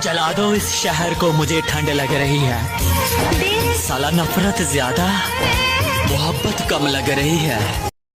जला दो इस शहर को, मुझे ठंड लग रही है। साला नफरत ज़्यादा, मोहब्बत कम लग रही है।